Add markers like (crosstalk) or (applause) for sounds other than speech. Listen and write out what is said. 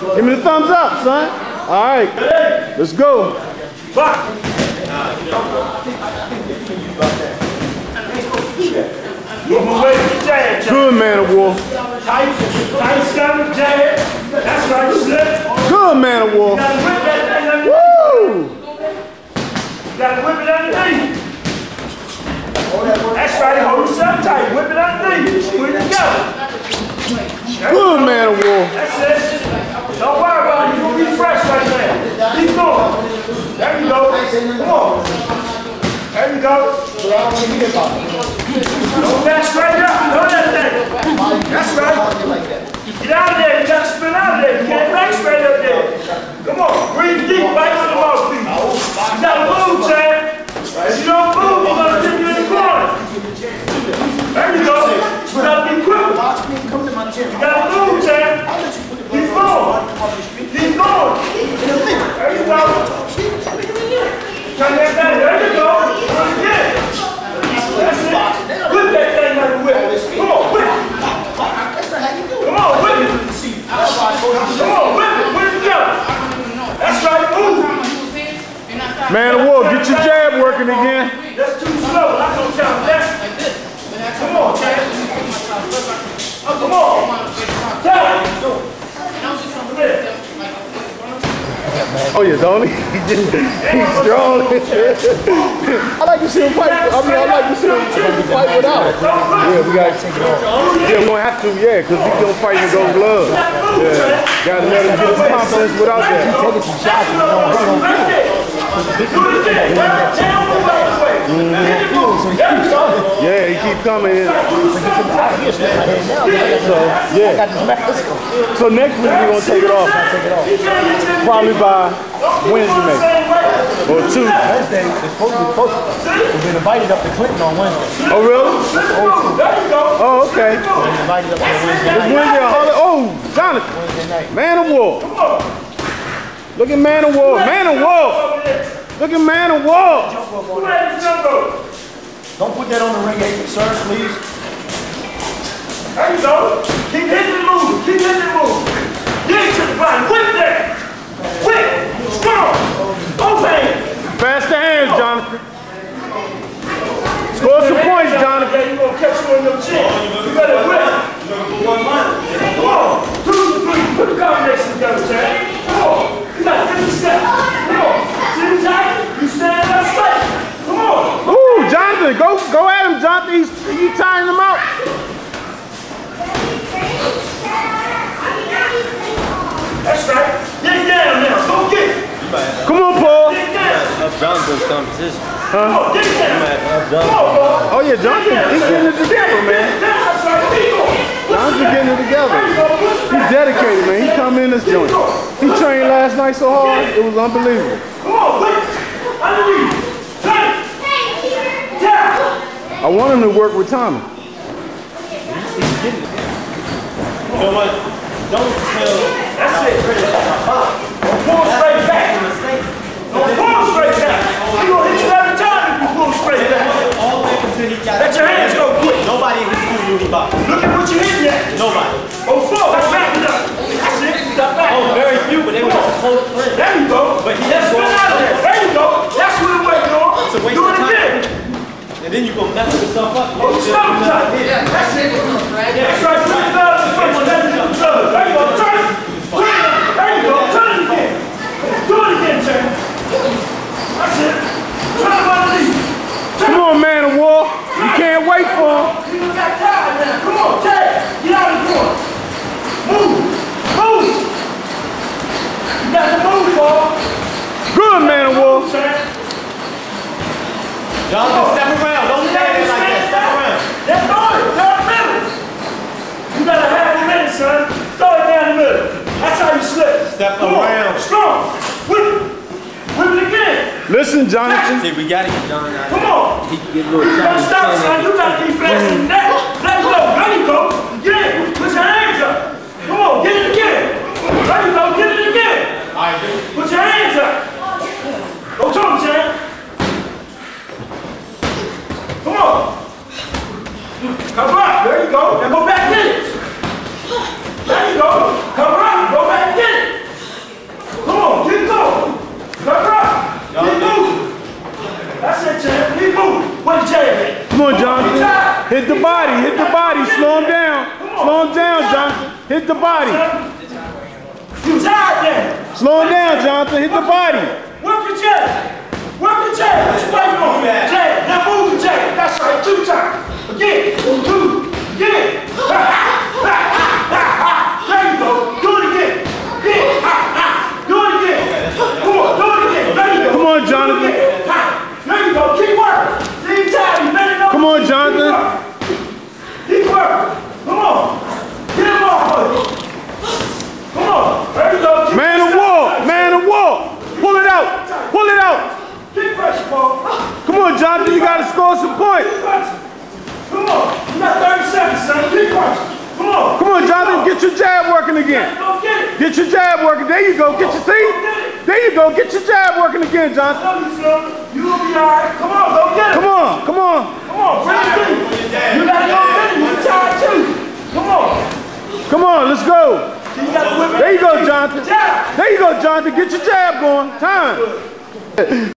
Give me the thumbs up, son. All right. Let's go. Good man of war. Good man of war. Gotta whip that thing underneath. Woo! Gotta whip it underneath. That's right, hold yourself tight. Whip it underneath. Put it together. Good man of war. That's it. Don't worry about it. You're gonna be fresh right now. Keep going. There you go. Come on. There you go. Don't mess right up. Know that. That's right. Get out of there. You gotta spin out of there. You can't back straight up there. Come on. Breathe deep. Right on the mouthpiece. You gotta move, Chad. If you don't move, you're gonna tip you in the corner. There you go. You gotta be quick. You gotta move, Chad. Keep going. Keep going. There you go. Turn that back. There you go. Yeah. That's it. Whip that thing like a whip. Come on, whip it. Come on, whip it. Come on, whip it. Whip it together. That's right. Move. Man of war, get your jab working again. That's too slow. I don't count that. Come on, Chad. Oh, come on. Tell him. Come here. Oh yeah, don't? (laughs) He's strong. I like to see him fight. I mean, I like to see him fight without it. Yeah, we gotta take it off. Yeah, we gonna have to. Yeah, cause he gonna fight with those gloves. Yeah, gotta let him get his confidence without that. Taking some shots, Yeah, he keep coming in. So yeah. So next week we're gonna take it off. Probably by Wednesday maybe. Or two. Wednesday, supposed to be. We've been invited up to Clinton on Wednesday. Oh really? Oh okay. It's. Wednesday. Oh, Jonathan, man of war. Look at man of war. Man of war. Over there. Look at man of war. Who had his number? Don't put that on the ring apron, sir, please. There you go. Keep hitting the move. Keep hitting the move. Get to the ground. Whip that. Whip. Strong. Both hands. Faster hands, Jonathan. Score some points, Jonathan. Yeah, you gonna catch you on your chin. You better whip. Come on. Two, three. Put the combination together, Chad. Come on. You got 50 steps. Come on. Sit tight. You stand up straight. Come on. Ooh, Jonathan, go go at him, Jonathan. He's you tying them up? That's right. Get down now. Go get it. Come on, Paul. Get down. Up Jonathan's competition. Come on. Get down. Come on, Paul. Oh yeah, Jonathan, he's getting it together, man. That's right. Keep going. Jonathan getting it together. He's dedicated, man. He come in this joint. He trained last night so hard, it was unbelievable. Come on, whip. I want him to work with Tommy. You know? Don't tell. That's it. Don't pull straight back. Don't pull straight back. He gonna hit you every time if you pull straight back. All things until he got. Let your hands go quick. Nobody in his school knew boxed. Look at what you hitting at. Nobody. Oh, four. That's back up. That's it. Got back. Oh, very few, but they were just close friends. There you go. But he Let's has spin gone- out of there. There you go. That's what we're waiting on. It's a waste Do of it time. again. And then you go mess yourself up. Oh, stop time. Yeah, that's it. That's right. Put your thumbs in front. Let me do the thumbs. There you go. Turn it. Turn it. There you go. Turn it again. Do it again, Terry. That's it. Turn it underneath. Turn Come on, man of war. You can't wait for him. You don't got time now. Come on, Terry. Get out of the corner. Move. Move. You got to move, Paul. Good man of war. Terry. Jonathan, step around. Don't stand there like that. Step around. Let's throw it. Throw it middle. You got a half a minute, son. Throw it down the middle. That's how you slip. Step Come around. On. Strong. Whip it. Whip it again. Listen, Jonathan. See, we gotta get Jonathan out. Come on. He can get a little Don't stop, son. You got to be faster than that. Hit the body. Hit the body. Slow him down. Slow him down, Jonathan. Hit the body. You tired then? Slow him down, Jonathan. Hit the body. Work your chest. Work your chest. What you waiting on? you, Jay, now move the chest. That's right. Two times. Again. Two. Again. There you go. Do it again. Again. Do it again. Come on. Do it again. Come on, Jonathan. Come on, You got to score some points. Come on. You got 30 seconds, son. Keep pressure. Come on. Come on, Jonathan. Get your jab working again. Go get it. Get your jab working. There you go. Get your see. There you go. Get your jab working again, love you, son. You will be all right. Come on. Go get it. Come on. Come on. Come on. Bring it in. You got to go get it. You're tired, too. Come on. Come on. Let's go. You got to whip it. There you go, Jonathan. There you go, Jonathan. Get your jab going. Time.